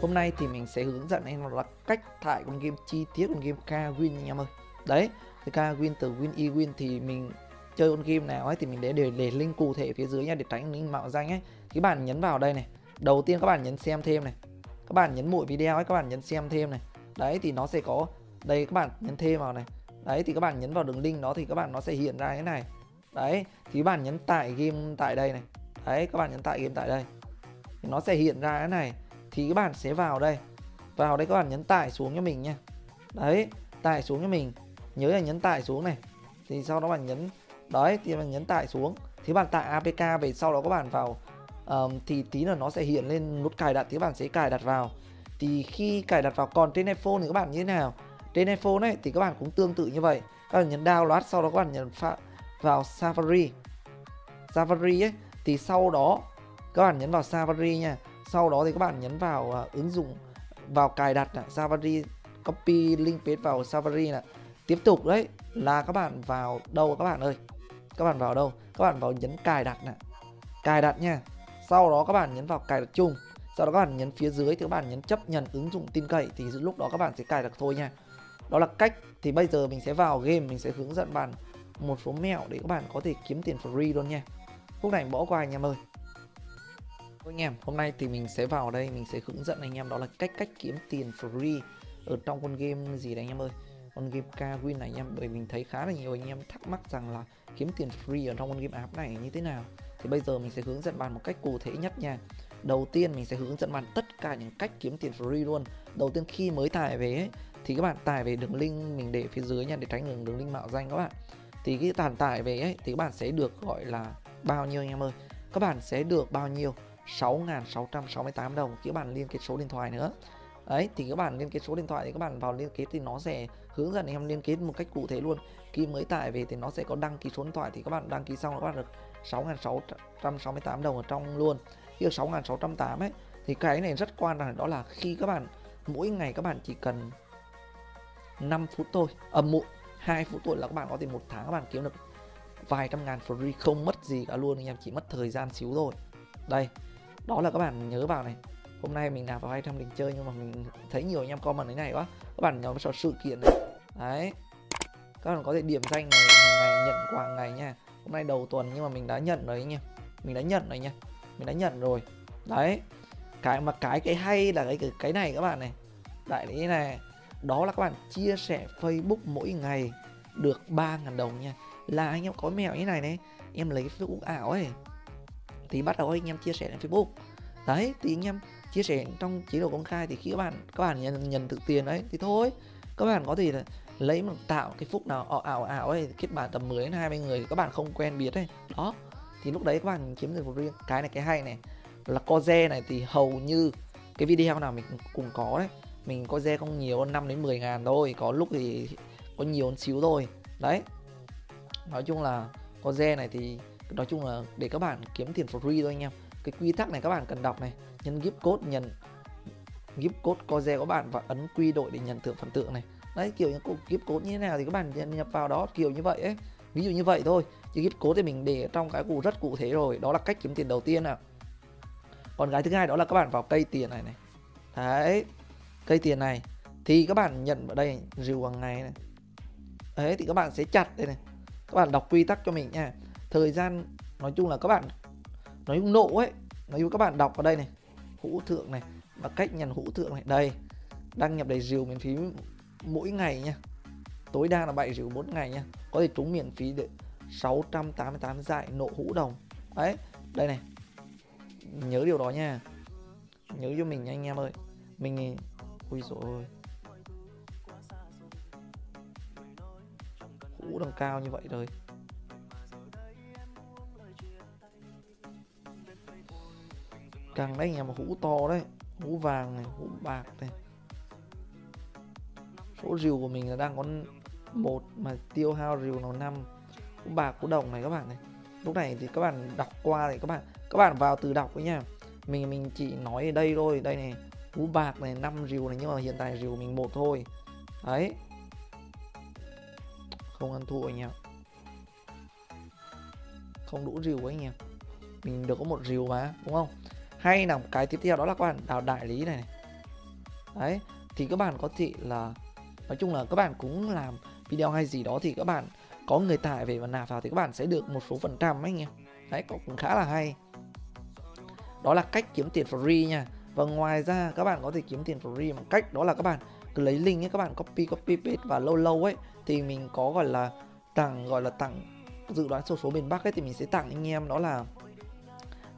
hôm nay thì mình sẽ hướng dẫn anh là cách tải con game chi tiết con game Kwin anh em ơi. Đấy thì Kawin từ Win E Win thì mình chơi con game nào ấy thì mình để để, để link cụ thể phía dưới nha để tránh link mạo danh ấy. Các bạn nhấn vào đây này. Đầu tiên các bạn nhấn xem thêm này. Các bạn nhấn mỗi video ấy các bạn nhấn xem thêm này. Đấy thì nó sẽ có đây các bạn nhấn thêm vào này. Đấy thì các bạn nhấn vào đường link đó thì các bạn nó sẽ hiện ra cái này. Đấy thì các bạn nhấn tải game tại đây này. Đấy các bạn nhấn tải game tại đây. Thì nó sẽ hiện ra cái này thì các bạn sẽ vào đây. Vào đây các bạn nhấn tải xuống cho mình nha. Đấy tải xuống cho mình. Nhớ là nhấn tải xuống này. Thì sau đó bạn nhấn đấy thì bạn nhấn tải xuống. Thì bạn tải APK về sau đó các bạn vào um, thì tí là nó sẽ hiện lên nút cài đặt thì các bạn sẽ cài đặt vào. Thì khi cài đặt vào còn trên iPhone thì các bạn như thế nào? Trên iPhone này thì các bạn cũng tương tự như vậy. Các bạn nhấn download sau đó các bạn nhấn vào Safari. Safari ấy thì sau đó các bạn nhấn vào Safari nha sau đó thì các bạn nhấn vào uh, ứng dụng vào cài đặt này, Safari copy link page vào Safari này. Tiếp tục đấy là các bạn vào đâu các bạn ơi? Các bạn vào đâu? Các bạn vào nhấn cài đặt này. Cài đặt nha. Sau đó các bạn nhấn vào cài đặt chung. Sau đó các bạn nhấn phía dưới thì các bạn nhấn chấp nhận ứng dụng tin cậy thì lúc đó các bạn sẽ cài đặt thôi nha. Đó là cách. Thì bây giờ mình sẽ vào game mình sẽ hướng dẫn bạn một số mẹo để các bạn có thể kiếm tiền free luôn nha. Lúc này bỏ qua anh em ơi anh em. Hôm nay thì mình sẽ vào đây mình sẽ hướng dẫn anh em đó là cách cách kiếm tiền free ở trong con game gì đấy anh em ơi? Con game Kawin này anh em bởi mình thấy khá là nhiều anh em thắc mắc rằng là kiếm tiền free ở trong con game app này như thế nào. Thì bây giờ mình sẽ hướng dẫn bạn một cách cụ thể nhất nha. Đầu tiên mình sẽ hướng dẫn bạn tất cả những cách kiếm tiền free luôn. Đầu tiên khi mới tải về ấy, thì các bạn tải về đường link mình để phía dưới nha để tránh đường đường link mạo danh các bạn. Thì cái tàn tải về ấy thì các bạn sẽ được gọi là bao nhiêu anh em ơi? Các bạn sẽ được bao nhiêu? 6.668 đồng. Các bạn liên kết số điện thoại nữa. Đấy thì các bạn liên kết số điện thoại thì các bạn vào liên kết thì nó sẽ hướng dẫn anh em liên kết một cách cụ thể luôn. Khi mới tải về thì nó sẽ có đăng ký số điện thoại thì các bạn đăng ký xong các bạn được 6.668 đồng ở trong luôn. Khi được 6.608 ấy thì cái này rất quan trọng đó là khi các bạn mỗi ngày các bạn chỉ cần 5 phút thôi à, một 2 phút thôi là các bạn có thể một tháng các bạn kiếm được vài trăm ngàn free không mất gì cả luôn anh em chỉ mất thời gian xíu thôi. Đây đó là các bạn nhớ vào này. Hôm nay mình nạp vào 200 đình chơi nhưng mà mình thấy nhiều anh em comment thế này quá. Các bạn nhóm vào sự kiện này. Đấy. Các bạn có thể điểm danh này, ngày nhận quà ngày nha. Hôm nay đầu tuần nhưng mà mình đã nhận rồi anh em mình đã nhận rồi nha. Mình đã nhận rồi. Đấy. Cái mà cái cái hay là cái cái này các bạn này. Đại lý này. Đó là các bạn chia sẻ Facebook mỗi ngày được 3.000 đồng nha. Là anh em có mèo như này này, em lấy Facebook ảo ấy thì bắt đầu anh em chia sẻ lên Facebook. Đấy thì anh em chia sẻ trong chế độ công khai thì khi các bạn các bạn nhận, nhận thực tiền đấy thì thôi. Các bạn có thể là lấy một tạo cái phúc nào ảo ảo ấy kết bạn tầm 10 đến 20 người các bạn không quen biết ấy. Đó thì lúc đấy các bạn kiếm được một riêng. Cái này cái hay này là co re này thì hầu như cái video nào mình cũng có đấy. Mình coze re không nhiều 5 đến 10 ngàn thôi. Có lúc thì có nhiều hơn xíu thôi. Đấy. Nói chung là coze re này thì nói chung là để các bạn kiếm tiền free thôi anh em. Cái quy tắc này các bạn cần đọc này nhân gift code nhận gift code co của bạn và ấn quy đội để nhận thưởng phần tượng này. Đấy, kiểu như gift code như thế nào thì các bạn nhập vào đó, kiểu như vậy ấy. Ví dụ như vậy thôi, chứ gift code thì mình để trong cái cụ rất cụ thể rồi, đó là cách kiếm tiền đầu tiên nào còn cái thứ hai đó là các bạn vào cây tiền này này. Đấy, cây tiền này thì các bạn nhận vào đây rìu hàng ngày này. Đấy, thì các bạn sẽ chặt đây này. Các bạn đọc quy tắc cho mình nha thời gian, nói chung là các bạn, nói chung nộ ấy, nói chung các bạn đọc vào đây này hữu thượng này, và cách nhận hữu thượng này. Đây, đăng nhập đầy rìu miễn phí mỗi ngày nha. Tối đa là 7 rìu mỗi ngày nha. Có thể trúng miễn phí được 688 dại nộ hữu đồng. Đấy, đây này. Nhớ điều đó nha. Nhớ cho mình nha anh em ơi. Mình ui rồi ôi. Hũ đồng cao như vậy rồi. Càng đấy nhà mà hũ to đấy, hũ vàng này, hũ bạc này. Số rìu của mình là đang có một mà tiêu hao rìu nó năm. Hũ bạc, hũ đồng này các bạn này. Lúc này thì các bạn đọc qua thì các bạn các bạn vào từ đọc với nha. Mình mình chỉ nói ở đây thôi. Đây này, hũ bạc này, năm rìu này, nhưng mà hiện tại rìu mình một thôi. Đấy. Không ăn thua anh em. Không đủ rìu anh em. Mình được có một rìu mà, đúng không? Hay là cái tiếp theo đó là các bạn đào đại lý này, này. Đấy thì các bạn có thể là nói chung là các bạn cũng làm video hay gì đó thì các bạn có người tải về và nạp vào thì các bạn sẽ được một số phần trăm ấy anh em đấy cũng khá là hay. Đó là cách kiếm tiền free nha. Và ngoài ra các bạn có thể kiếm tiền free bằng cách đó là các bạn cứ lấy link ấy các bạn copy copy paste và lâu lâu ấy thì mình có gọi là tặng gọi là tặng dự đoán số số miền Bắc ấy thì mình sẽ tặng anh em đó là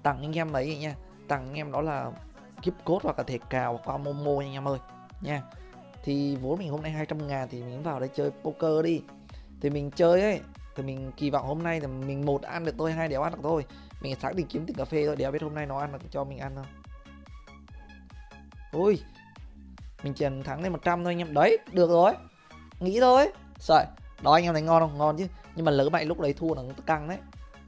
tặng anh em đấy nha tặng anh em đó là gift code hoặc là thẻ cào hoặc qua Momo anh em ơi, nha. Thì vốn mình hôm nay 200 ngàn thì mình vào đây chơi poker đi. Thì mình chơi ấy, thì mình kỳ vọng hôm nay là mình một ăn được tôi hai đéo ăn được thôi. Mình xác định kiếm tiền cà phê thôi, đéo biết hôm nay nó ăn được cho mình ăn không ui, mình chỉ thắng lên 100 thôi anh em. Đấy, được rồi. Nghĩ thôi. Sợi đó, anh em thấy ngon không? Ngon chứ. Nhưng mà lỡ mày lúc đấy thua nó căng đấy.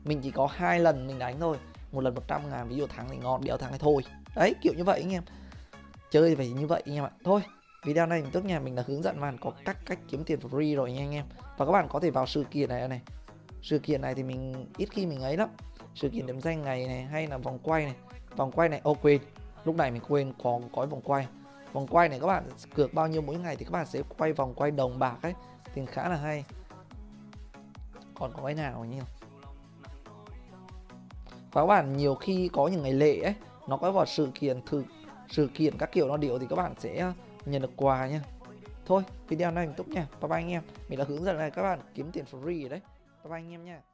Mình chỉ có hai lần mình đánh thôi một lần 100 ngàn, ví dụ thắng thì ngon, đéo thắng thì thôi. Đấy, kiểu như vậy anh em. Chơi thì phải như vậy anh em ạ. Thôi, video này tức nhà mình đã hướng dẫn bạn có các cách kiếm tiền free rồi nha anh em. Và các bạn có thể vào sự kiện này này. Sự kiện này thì mình ít khi mình ấy lắm. Sự kiện điểm danh ngày này, hay là vòng quay này. Vòng quay này, ô, quên. Lúc này mình quên còn có vòng quay. Vòng quay này các bạn cược bao nhiêu mỗi ngày thì các bạn sẽ quay vòng quay đồng bạc ấy. Thì khá là hay. Còn có cái nào nhỉ? Và các bạn nhiều khi có những ngày lễ ấy, nó có vào sự kiện thực sự kiện các kiểu nó điệu thì các bạn sẽ à, nhận được quà nha. Thôi, video này mình tốt nha. Bye bye anh em. Mình đã hướng dẫn này các bạn kiếm tiền free đấy. Bye bye anh em nha.